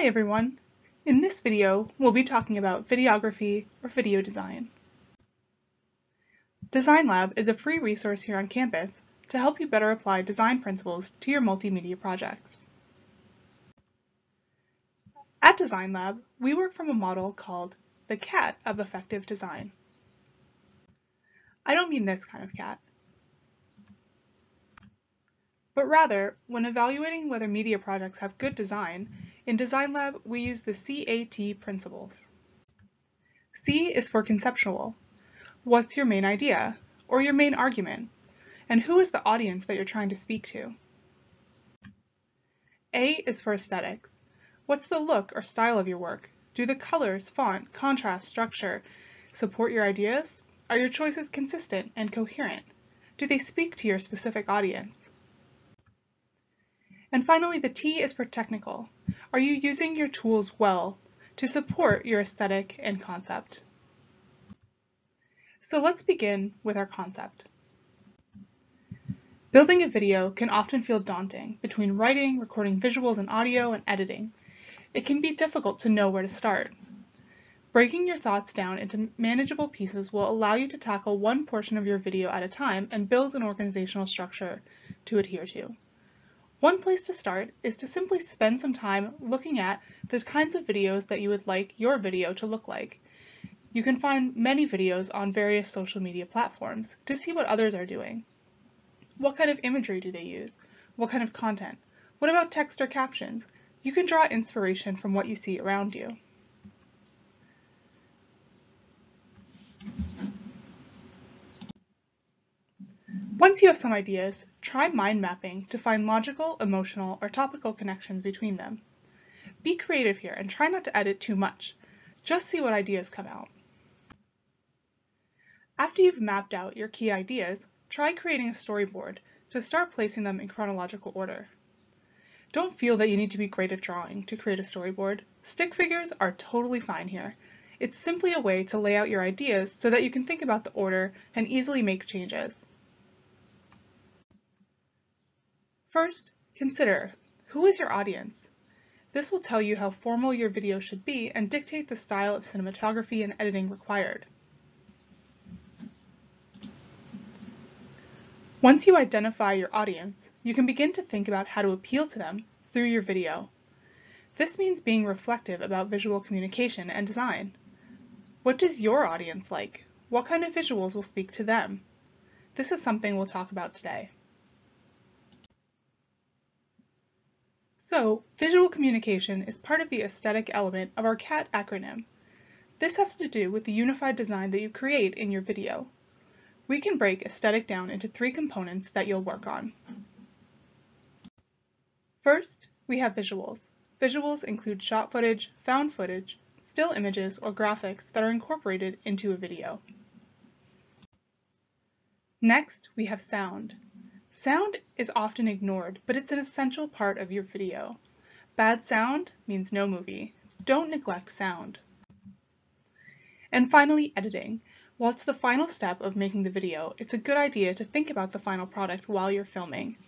Hi everyone! In this video, we'll be talking about videography or video design. Design Lab is a free resource here on campus to help you better apply design principles to your multimedia projects. At Design Lab, we work from a model called the CAT of effective design. I don't mean this kind of cat, but rather, when evaluating whether media projects have good design, in Design Lab we use the CAT principles. C is for conceptual. What's your main idea, or your main argument, and who is the audience that you're trying to speak to? A is for aesthetics. What's the look or style of your work? Do the colors, font, contrast, structure support your ideas? Are your choices consistent and coherent? Do they speak to your specific audience? And finally, the T is for technical. Are you using your tools well to support your aesthetic and concept? So let's begin with our concept. Building a video can often feel daunting between writing, recording visuals and audio, and editing. It can be difficult to know where to start. Breaking your thoughts down into manageable pieces will allow you to tackle one portion of your video at a time and build an organizational structure to adhere to. One place to start is to simply spend some time looking at the kinds of videos that you would like your video to look like. You can find many videos on various social media platforms to see what others are doing. What kind of imagery do they use? What kind of content? What about text or captions? You can draw inspiration from what you see around you. Once you have some ideas, try mind mapping to find logical, emotional, or topical connections between them. Be creative here and try not to edit too much. Just see what ideas come out. After you've mapped out your key ideas, try creating a storyboard to start placing them in chronological order. Don't feel that you need to be great at drawing to create a storyboard. Stick figures are totally fine here. It's simply a way to lay out your ideas so that you can think about the order and easily make changes. First, consider, who is your audience? This will tell you how formal your video should be and dictate the style of cinematography and editing required. Once you identify your audience, you can begin to think about how to appeal to them through your video. This means being reflective about visual communication and design. What does your audience like? What kind of visuals will speak to them? This is something we'll talk about today. So, visual communication is part of the aesthetic element of our CAT acronym. This has to do with the unified design that you create in your video. We can break aesthetic down into three components that you'll work on. First, we have visuals. Visuals include shot footage, found footage, still images, or graphics that are incorporated into a video. Next, we have sound. Sound is often ignored, but it's an essential part of your video. Bad sound means no movie. Don't neglect sound. And finally, editing. While it's the final step of making the video, it's a good idea to think about the final product while you're filming.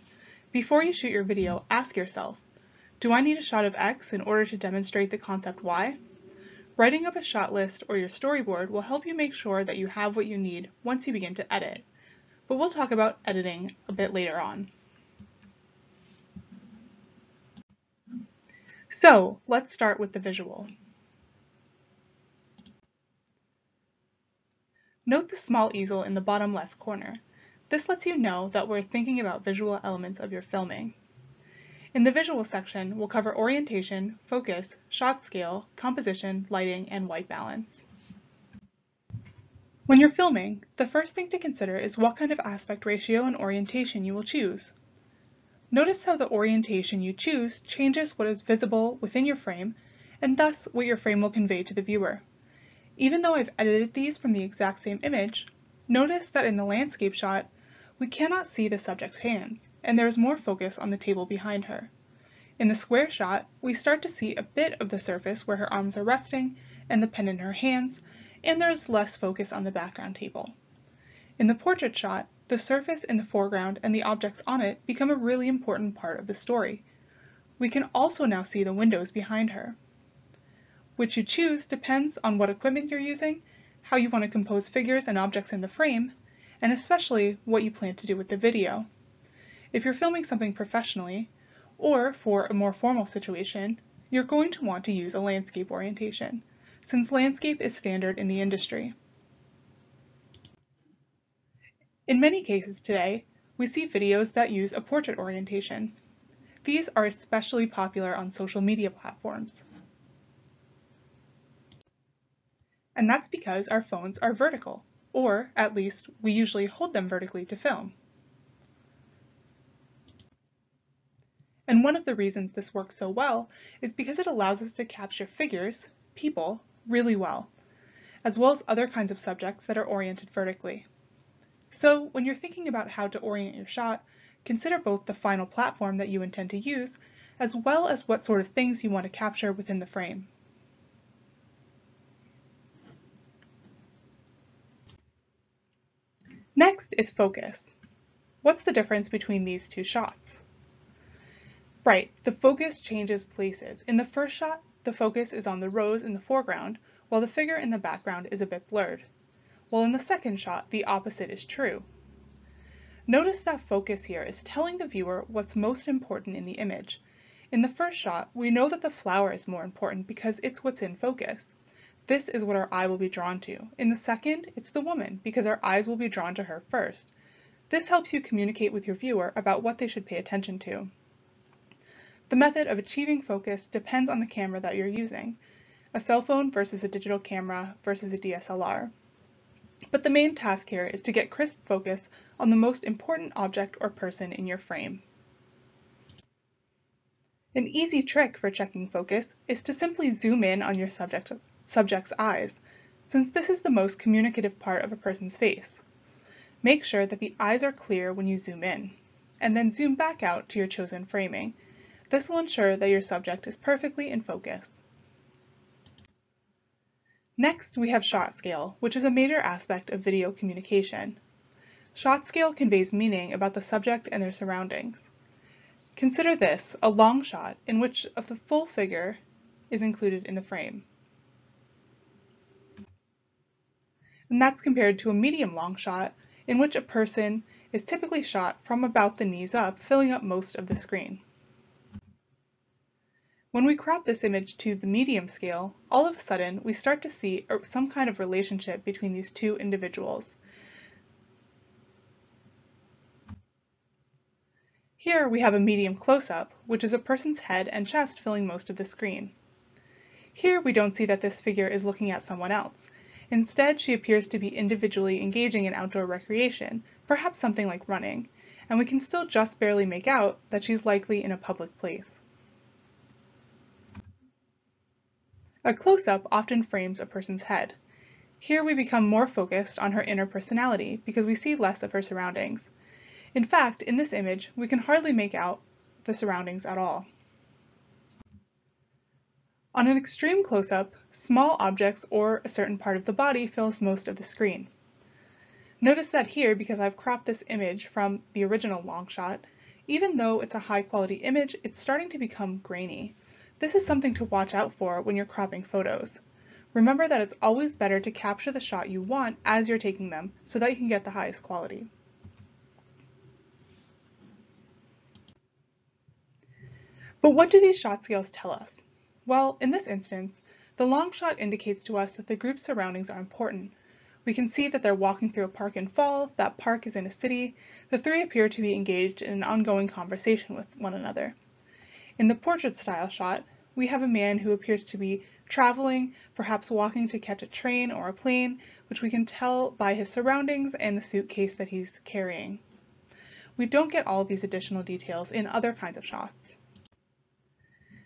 Before you shoot your video, ask yourself, do I need a shot of X in order to demonstrate the concept Y? Writing up a shot list or your storyboard will help you make sure that you have what you need once you begin to edit but we'll talk about editing a bit later on. So let's start with the visual. Note the small easel in the bottom left corner. This lets you know that we're thinking about visual elements of your filming. In the visual section, we'll cover orientation, focus, shot scale, composition, lighting, and white balance. When you're filming, the first thing to consider is what kind of aspect ratio and orientation you will choose. Notice how the orientation you choose changes what is visible within your frame and thus what your frame will convey to the viewer. Even though I've edited these from the exact same image, notice that in the landscape shot, we cannot see the subject's hands, and there is more focus on the table behind her. In the square shot, we start to see a bit of the surface where her arms are resting and the pen in her hands, and there's less focus on the background table. In the portrait shot, the surface in the foreground and the objects on it become a really important part of the story. We can also now see the windows behind her. Which you choose depends on what equipment you're using, how you want to compose figures and objects in the frame, and especially what you plan to do with the video. If you're filming something professionally, or for a more formal situation, you're going to want to use a landscape orientation, since landscape is standard in the industry. In many cases today, we see videos that use a portrait orientation. These are especially popular on social media platforms. And that's because our phones are vertical, or at least we usually hold them vertically to film. And one of the reasons this works so well is because it allows us to capture figures, people, really well, as well as other kinds of subjects that are oriented vertically. So when you're thinking about how to orient your shot, consider both the final platform that you intend to use, as well as what sort of things you want to capture within the frame. Next is focus. What's the difference between these two shots? Right, the focus changes places. In the first shot, the focus is on the rose in the foreground, while the figure in the background is a bit blurred. While in the second shot, the opposite is true. Notice that focus here is telling the viewer what's most important in the image. In the first shot, we know that the flower is more important because it's what's in focus. This is what our eye will be drawn to. In the second, it's the woman because our eyes will be drawn to her first. This helps you communicate with your viewer about what they should pay attention to. The method of achieving focus depends on the camera that you're using, a cell phone versus a digital camera versus a DSLR. But the main task here is to get crisp focus on the most important object or person in your frame. An easy trick for checking focus is to simply zoom in on your subject, subject's eyes, since this is the most communicative part of a person's face. Make sure that the eyes are clear when you zoom in, and then zoom back out to your chosen framing this will ensure that your subject is perfectly in focus. Next, we have shot scale, which is a major aspect of video communication. Shot scale conveys meaning about the subject and their surroundings. Consider this, a long shot in which the full figure is included in the frame. And that's compared to a medium long shot in which a person is typically shot from about the knees up, filling up most of the screen. When we crop this image to the medium scale, all of a sudden we start to see some kind of relationship between these two individuals. Here we have a medium close-up, which is a person's head and chest filling most of the screen. Here we don't see that this figure is looking at someone else. Instead, she appears to be individually engaging in outdoor recreation, perhaps something like running, and we can still just barely make out that she's likely in a public place. A close-up often frames a person's head. Here we become more focused on her inner personality because we see less of her surroundings. In fact, in this image, we can hardly make out the surroundings at all. On an extreme close-up, small objects or a certain part of the body fills most of the screen. Notice that here, because I've cropped this image from the original long shot, even though it's a high quality image, it's starting to become grainy. This is something to watch out for when you're cropping photos. Remember that it's always better to capture the shot you want as you're taking them so that you can get the highest quality. But what do these shot scales tell us? Well, in this instance, the long shot indicates to us that the group's surroundings are important. We can see that they're walking through a park in fall, that park is in a city, the three appear to be engaged in an ongoing conversation with one another. In the portrait style shot, we have a man who appears to be traveling, perhaps walking to catch a train or a plane, which we can tell by his surroundings and the suitcase that he's carrying. We don't get all these additional details in other kinds of shots.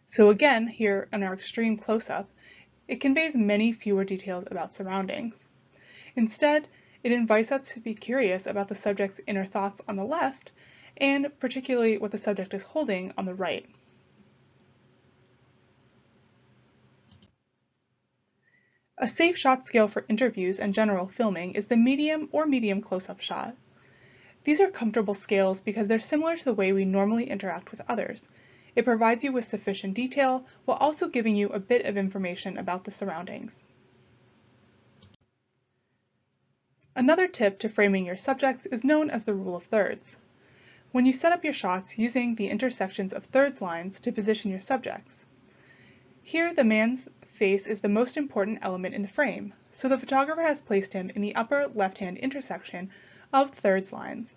So again, here in our extreme close-up, it conveys many fewer details about surroundings. Instead, it invites us to be curious about the subject's inner thoughts on the left, and particularly what the subject is holding on the right. A safe shot scale for interviews and general filming is the medium or medium close-up shot. These are comfortable scales because they're similar to the way we normally interact with others. It provides you with sufficient detail while also giving you a bit of information about the surroundings. Another tip to framing your subjects is known as the rule of thirds. When you set up your shots using the intersections of thirds lines to position your subjects. Here the man's face is the most important element in the frame, so the photographer has placed him in the upper left-hand intersection of thirds lines.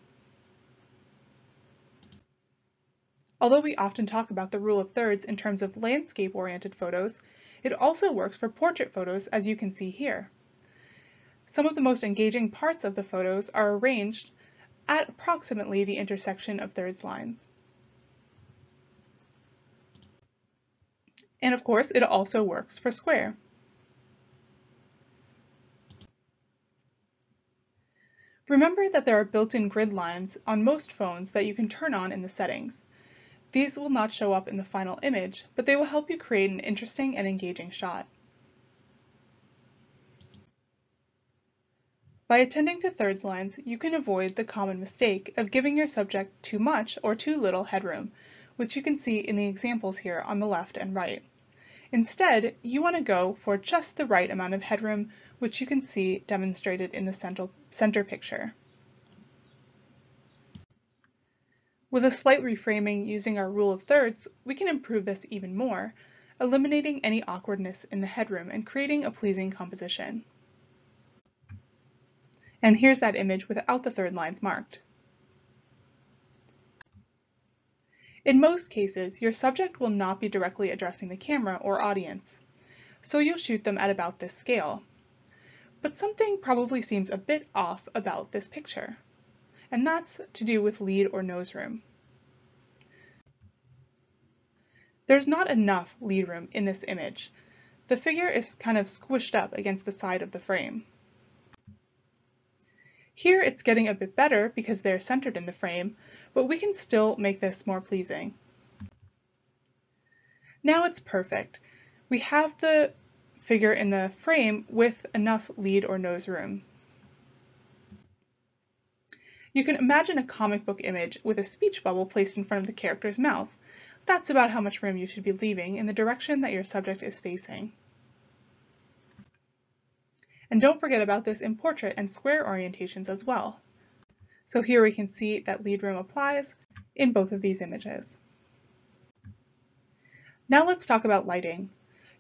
Although we often talk about the rule of thirds in terms of landscape-oriented photos, it also works for portrait photos as you can see here. Some of the most engaging parts of the photos are arranged at approximately the intersection of thirds lines. And of course, it also works for square. Remember that there are built-in grid lines on most phones that you can turn on in the settings. These will not show up in the final image, but they will help you create an interesting and engaging shot. By attending to thirds lines, you can avoid the common mistake of giving your subject too much or too little headroom, which you can see in the examples here on the left and right. Instead, you want to go for just the right amount of headroom, which you can see demonstrated in the center, center picture. With a slight reframing using our rule of thirds, we can improve this even more, eliminating any awkwardness in the headroom and creating a pleasing composition. And here's that image without the third lines marked. In most cases, your subject will not be directly addressing the camera or audience, so you'll shoot them at about this scale. But something probably seems a bit off about this picture, and that's to do with lead or nose room. There's not enough lead room in this image. The figure is kind of squished up against the side of the frame. Here it's getting a bit better because they're centered in the frame, but we can still make this more pleasing. Now it's perfect. We have the figure in the frame with enough lead or nose room. You can imagine a comic book image with a speech bubble placed in front of the character's mouth. That's about how much room you should be leaving in the direction that your subject is facing. And don't forget about this in portrait and square orientations as well. So here we can see that lead room applies in both of these images. Now let's talk about lighting.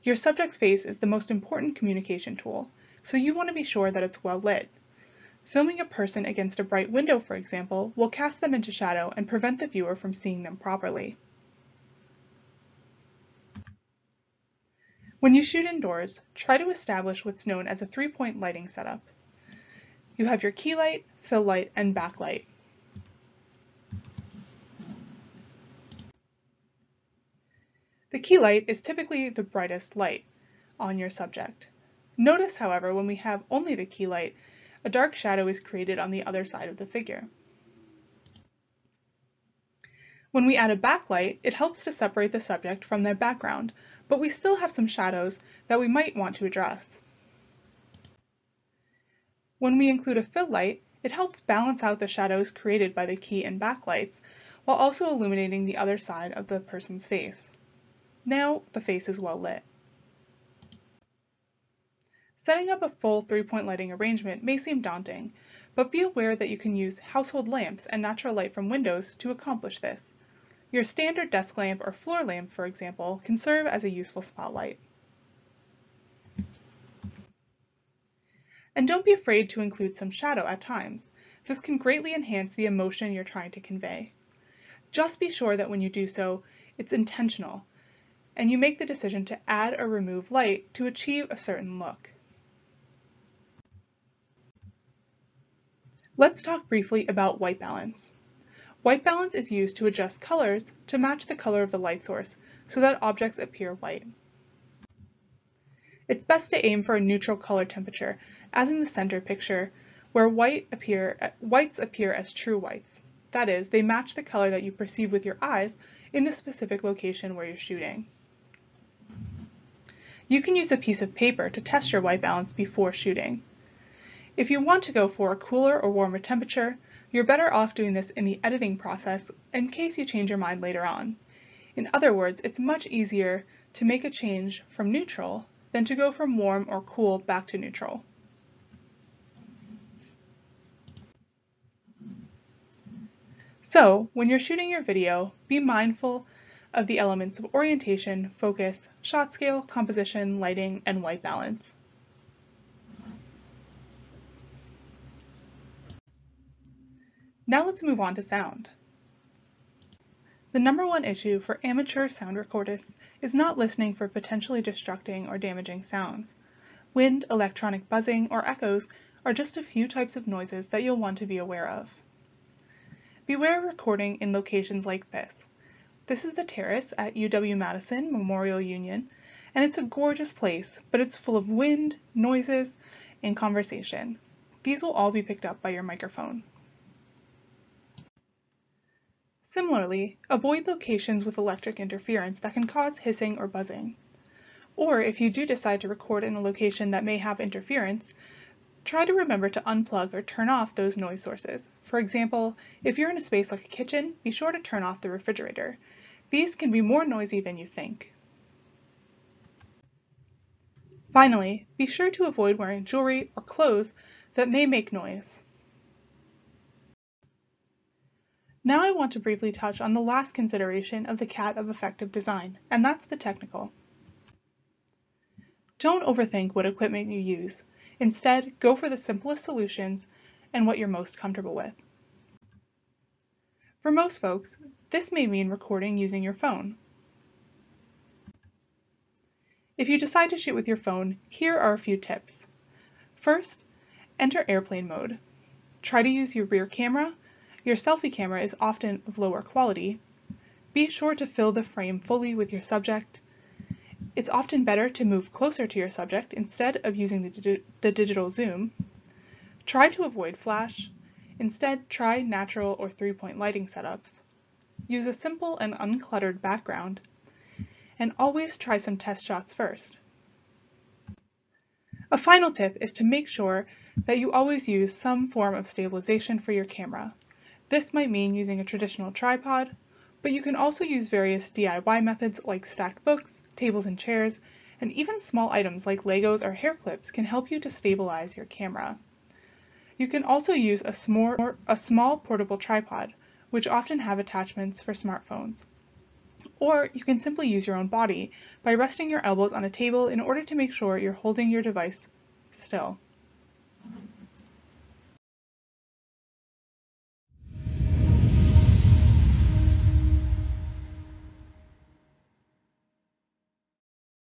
Your subject's face is the most important communication tool, so you want to be sure that it's well lit. Filming a person against a bright window, for example, will cast them into shadow and prevent the viewer from seeing them properly. When you shoot indoors, try to establish what's known as a three-point lighting setup. You have your key light, fill light, and backlight. The key light is typically the brightest light on your subject. Notice, however, when we have only the key light, a dark shadow is created on the other side of the figure. When we add a backlight, it helps to separate the subject from their background, but we still have some shadows that we might want to address. When we include a fill light, it helps balance out the shadows created by the key and backlights, while also illuminating the other side of the person's face. Now the face is well lit. Setting up a full three-point lighting arrangement may seem daunting, but be aware that you can use household lamps and natural light from windows to accomplish this. Your standard desk lamp or floor lamp, for example, can serve as a useful spotlight. And don't be afraid to include some shadow at times. This can greatly enhance the emotion you're trying to convey. Just be sure that when you do so, it's intentional, and you make the decision to add or remove light to achieve a certain look. Let's talk briefly about white balance. White balance is used to adjust colors to match the color of the light source so that objects appear white. It's best to aim for a neutral color temperature, as in the center picture, where white appear, whites appear as true whites. That is, they match the color that you perceive with your eyes in the specific location where you're shooting. You can use a piece of paper to test your white balance before shooting. If you want to go for a cooler or warmer temperature, you're better off doing this in the editing process in case you change your mind later on. In other words, it's much easier to make a change from neutral than to go from warm or cool back to neutral. So, when you're shooting your video, be mindful of the elements of orientation, focus, shot scale, composition, lighting, and white balance. Now let's move on to sound. The number one issue for amateur sound recordists is not listening for potentially destructing or damaging sounds. Wind, electronic buzzing, or echoes are just a few types of noises that you'll want to be aware of. Beware recording in locations like this. This is the terrace at UW-Madison Memorial Union, and it's a gorgeous place, but it's full of wind, noises, and conversation. These will all be picked up by your microphone. Similarly, avoid locations with electric interference that can cause hissing or buzzing. Or if you do decide to record in a location that may have interference, try to remember to unplug or turn off those noise sources. For example, if you're in a space like a kitchen, be sure to turn off the refrigerator. These can be more noisy than you think. Finally, be sure to avoid wearing jewelry or clothes that may make noise. Now I want to briefly touch on the last consideration of the CAT of effective design, and that's the technical. Don't overthink what equipment you use. Instead, go for the simplest solutions and what you're most comfortable with. For most folks, this may mean recording using your phone. If you decide to shoot with your phone, here are a few tips. First, enter airplane mode. Try to use your rear camera your selfie camera is often of lower quality. Be sure to fill the frame fully with your subject. It's often better to move closer to your subject instead of using the, di the digital zoom. Try to avoid flash. Instead, try natural or three-point lighting setups. Use a simple and uncluttered background. And always try some test shots first. A final tip is to make sure that you always use some form of stabilization for your camera. This might mean using a traditional tripod, but you can also use various DIY methods like stacked books, tables and chairs, and even small items like Legos or hair clips can help you to stabilize your camera. You can also use a small, a small portable tripod, which often have attachments for smartphones. Or you can simply use your own body by resting your elbows on a table in order to make sure you're holding your device still.